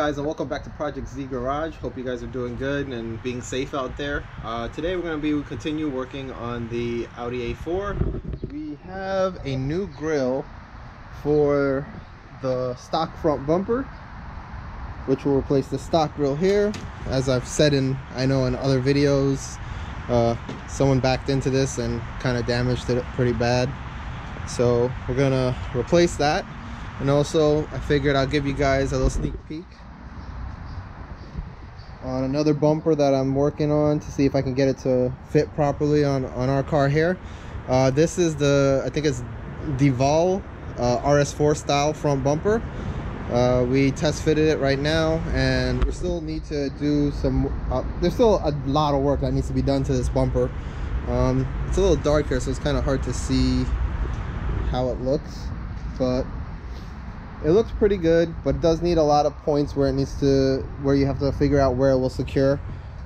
guys and welcome back to Project Z Garage. Hope you guys are doing good and being safe out there. Uh, today we're going to be continue working on the Audi A4. We have a new grill for the stock front bumper which will replace the stock grill here. As I've said in I know in other videos uh, someone backed into this and kind of damaged it pretty bad. So we're going to replace that and also I figured I'll give you guys a little sneak peek on another bumper that I'm working on to see if I can get it to fit properly on on our car here. Uh, this is the I think it's Duval uh, RS4 style front bumper. Uh, we test fitted it right now and we still need to do some uh, there's still a lot of work that needs to be done to this bumper. Um, it's a little dark here so it's kind of hard to see how it looks but it looks pretty good but it does need a lot of points where it needs to where you have to figure out where it will secure.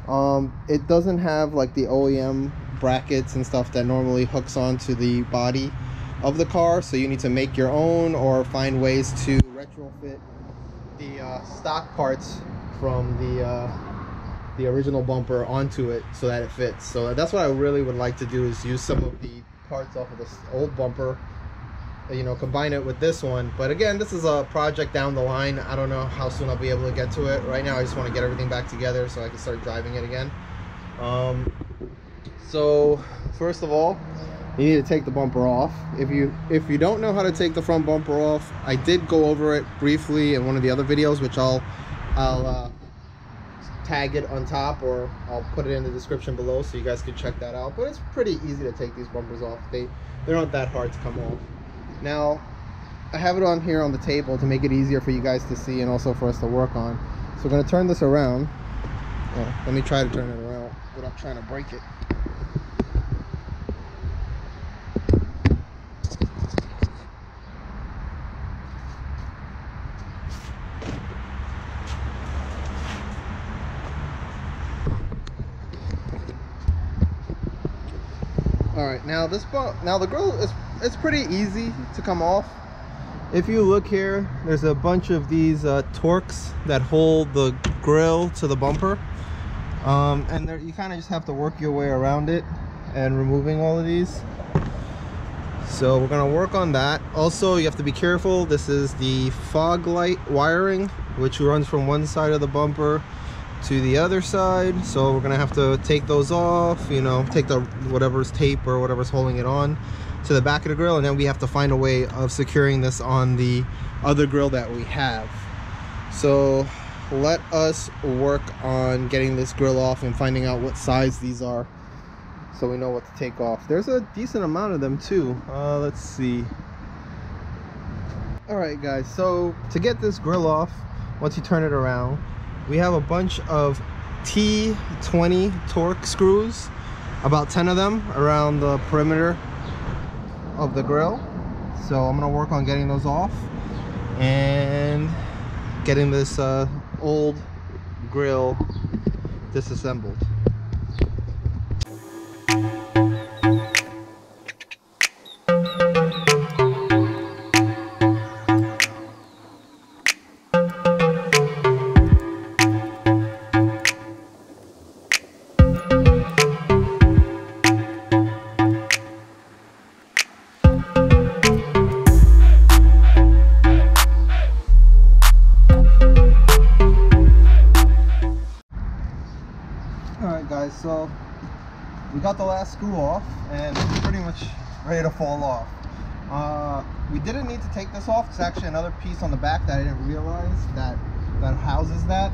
Um, it doesn't have like the OEM brackets and stuff that normally hooks onto the body of the car so you need to make your own or find ways to retrofit the uh, stock parts from the uh, the original bumper onto it so that it fits. So that's what I really would like to do is use some of the parts off of this old bumper you know combine it with this one. But again this is a project down the line. I don't know how soon i'll be able to get to it. Right now i just want to get everything back together so i can start driving it again. Um, so first of all you need to take the bumper off. If you if you don't know how to take the front bumper off i did go over it briefly in one of the other videos which i'll i'll uh, tag it on top or i'll put it in the description below so you guys can check that out. But it's pretty easy to take these bumpers off. They they're not that hard to come off now, I have it on here on the table to make it easier for you guys to see and also for us to work on. So we're going to turn this around. Oh, let me try to turn it around without trying to break it. All right, now this now the grill is it's pretty easy to come off. If you look here there's a bunch of these uh, Torx that hold the grill to the bumper. Um, and there, you kind of just have to work your way around it and removing all of these. So we're gonna work on that. Also you have to be careful. This is the fog light wiring which runs from one side of the bumper to the other side. So we're gonna have to take those off you know take the whatever's tape or whatever's holding it on to the back of the grill and then we have to find a way of securing this on the other grill that we have. So let us work on getting this grill off and finding out what size these are so we know what to take off. There's a decent amount of them too. Uh, let's see. All right guys so to get this grill off once you turn it around we have a bunch of T20 Torx screws about 10 of them around the perimeter of the grill. So I'm gonna work on getting those off and getting this uh, old grill disassembled off and pretty much ready to fall off. Uh, we didn't need to take this off. It's actually another piece on the back that I didn't realize that that houses that.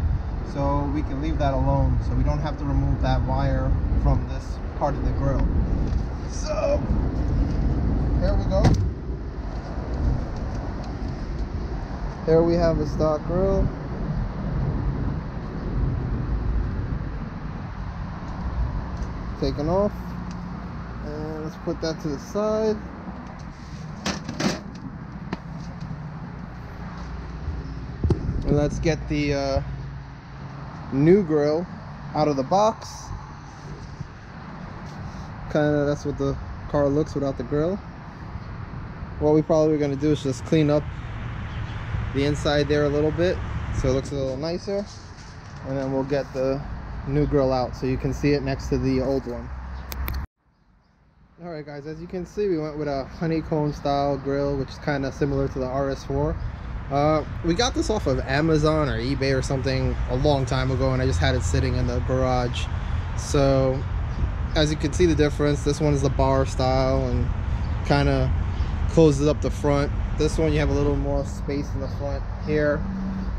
So we can leave that alone. So we don't have to remove that wire from this part of the grill. So here we go. Here we have a stock grill. Taken off let's put that to the side. And let's get the uh, new grill out of the box. Kind of that's what the car looks without the grill. What we probably going to do is just clean up the inside there a little bit so it looks a little nicer. And then we'll get the new grill out so you can see it next to the old one all right guys as you can see we went with a honeycomb style grill which is kind of similar to the rs4 uh, we got this off of amazon or ebay or something a long time ago and i just had it sitting in the garage. So as you can see the difference this one is the bar style and kind of closes up the front. This one you have a little more space in the front here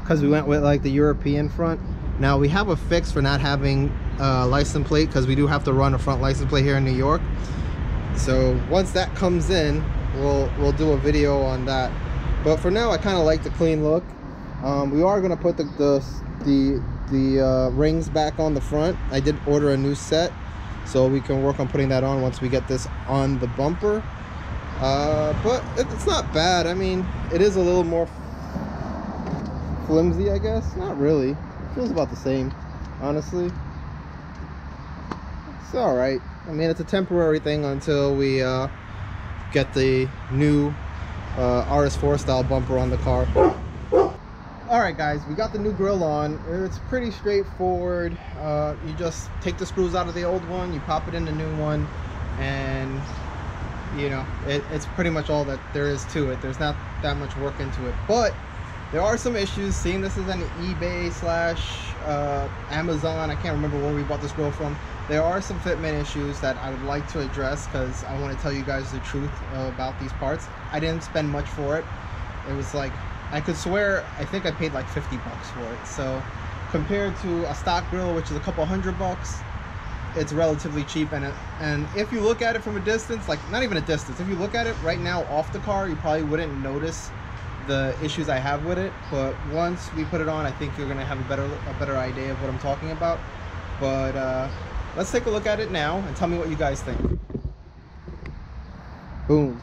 because we went with like the european front. Now we have a fix for not having a license plate because we do have to run a front license plate here in new york so once that comes in we'll we'll do a video on that. But for now i kind of like the clean look. Um, we are going to put the the the, the uh, rings back on the front. I did order a new set so we can work on putting that on once we get this on the bumper. Uh, but it's not bad. I mean it is a little more flimsy i guess. Not really. Feels about the same honestly. It's all right i mean it's a temporary thing until we uh, get the new uh, rs4 style bumper on the car. All right guys we got the new grill on. It's pretty straightforward. Uh, you just take the screws out of the old one you pop it in the new one and you know it, it's pretty much all that there is to it. There's not that much work into it. But there are some issues. Seeing this is an ebay slash uh, amazon i can't remember where we bought this grill from there are some fitment issues that i would like to address because i want to tell you guys the truth about these parts i didn't spend much for it it was like I could swear I think I paid like 50 bucks for it. So compared to a stock grill, which is a couple hundred bucks, it's relatively cheap. And it, and if you look at it from a distance, like not even a distance, if you look at it right now off the car, you probably wouldn't notice the issues I have with it. But once we put it on, I think you're gonna have a better a better idea of what I'm talking about. But uh, let's take a look at it now and tell me what you guys think. Boom.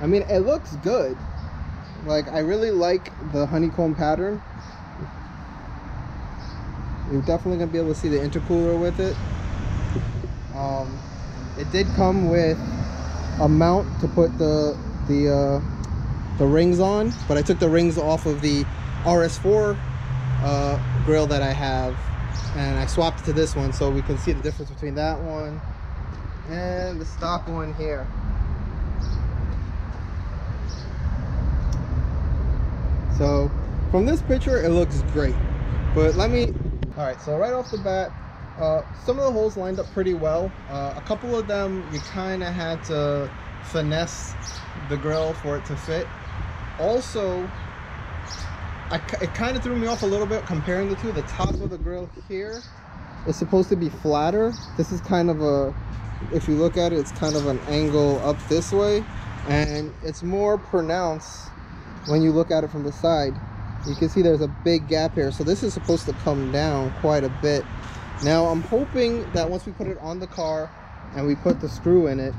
I mean, it looks good. Like, I really like the honeycomb pattern. You're definitely going to be able to see the intercooler with it. Um, it did come with a mount to put the the uh, the rings on, but I took the rings off of the RS4 uh, grill that I have, and I swapped it to this one so we can see the difference between that one and the stock one here. So from this picture, it looks great. But let me, all right, so right off the bat, uh, some of the holes lined up pretty well. Uh, a couple of them, you kind of had to finesse the grill for it to fit. Also, I, it kind of threw me off a little bit comparing the two. The top of the grill here is supposed to be flatter. This is kind of a, if you look at it, it's kind of an angle up this way. And it's more pronounced when you look at it from the side you can see there's a big gap here so this is supposed to come down quite a bit now i'm hoping that once we put it on the car and we put the screw in it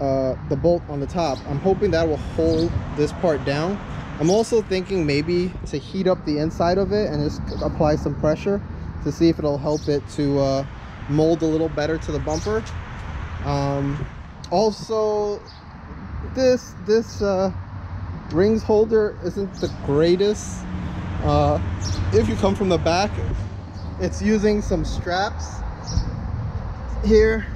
uh, the bolt on the top i'm hoping that will hold this part down i'm also thinking maybe to heat up the inside of it and just apply some pressure to see if it'll help it to uh, mold a little better to the bumper. Um, also this this uh, rings holder isn't the greatest. Uh, if you come from the back it's using some straps here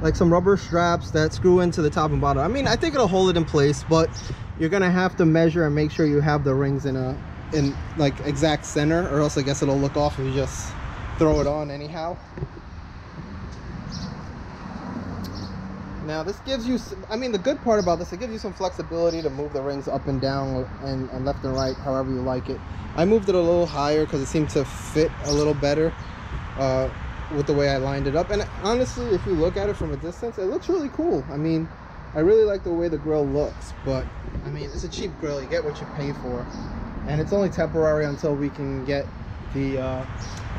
like some rubber straps that screw into the top and bottom. I mean I think it'll hold it in place but you're gonna have to measure and make sure you have the rings in a in like exact center or else I guess it'll look off if you just throw it on anyhow. Now this gives you, I mean the good part about this, it gives you some flexibility to move the rings up and down and, and left and right, however you like it. I moved it a little higher because it seemed to fit a little better. Uh, with the way I lined it up. And honestly, if you look at it from a distance, it looks really cool. I mean, I really like the way the grill looks, but I mean, it's a cheap grill. You get what you pay for. And it's only temporary until we can get the uh,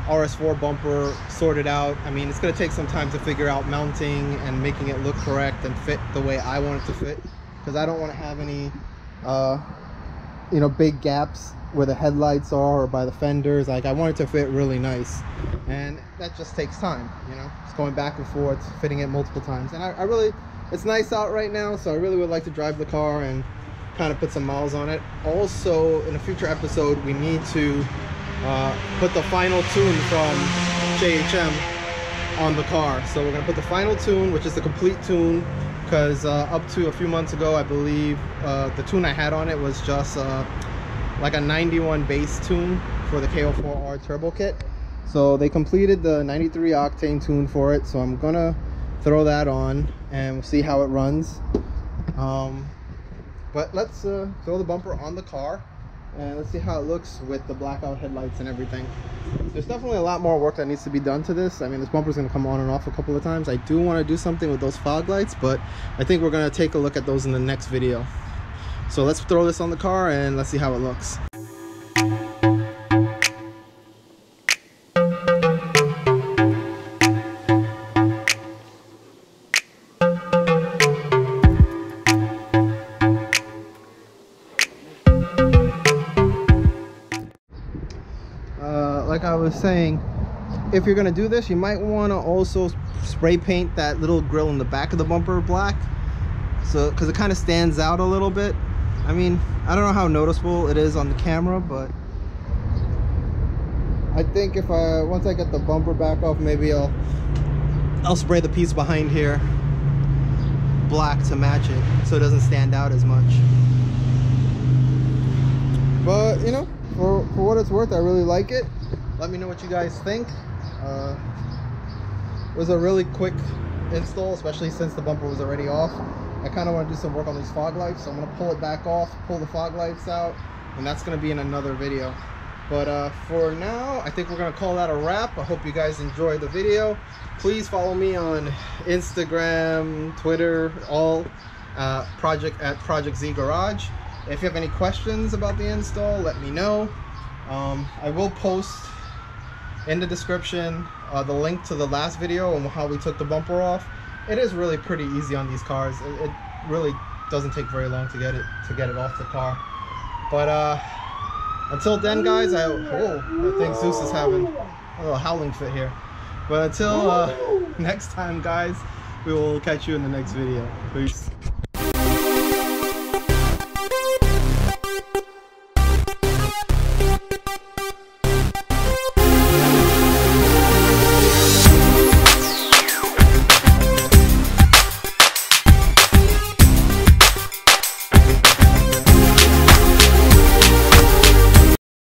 RS4 bumper sorted out. I mean, it's going to take some time to figure out mounting and making it look correct and fit the way I want it to fit because I don't want to have any, uh, you know, big gaps where the headlights are or by the fenders. Like, I want it to fit really nice. And that just takes time, you know, it's going back and forth, fitting it multiple times. And I, I really, it's nice out right now, so I really would like to drive the car and kind of put some miles on it. Also, in a future episode, we need to uh, put the final tune from JHM on the car. So we're gonna put the final tune, which is the complete tune, because uh, up to a few months ago, I believe uh, the tune I had on it was just uh, like a 91 base tune for the K04R turbo kit. So they completed the 93 octane tune for it. So I'm gonna throw that on and we'll see how it runs. Um, but let's uh, throw the bumper on the car and let's see how it looks with the blackout headlights and everything there's definitely a lot more work that needs to be done to this i mean this bumper's to come on and off a couple of times i do want to do something with those fog lights but i think we're to take a look at those in the next video so let's throw this on the car and let's see how it looks uh, like I was saying, if you're gonna do this, you might wanna also spray paint that little grill in the back of the bumper black. So, cause it kind of stands out a little bit. I mean, I don't know how noticeable it is on the camera, but I think if I, once I get the bumper back off, maybe I'll, I'll spray the piece behind here black to match it so it doesn't stand out as much. But, you know, for, for what it's worth, I really like it. Let me know what you guys think. Uh, it was a really quick install especially since the bumper was already off I kind of want to do some work on these fog lights so I'm going to pull it back off pull the fog lights out and that's going to be in another video. But uh, for now I think we're going to call that a wrap. I hope you guys enjoyed the video. Please follow me on Instagram Twitter all uh, project at Project Z Garage. If you have any questions about the install let me know. Um, I will post in the description uh, the link to the last video and how we took the bumper off it is really pretty easy on these cars. It, it really doesn't take very long to get it to get it off the car. But uh until then guys i oh i think zeus is having a little howling fit here. But until uh next time guys we will catch you in the next video. Peace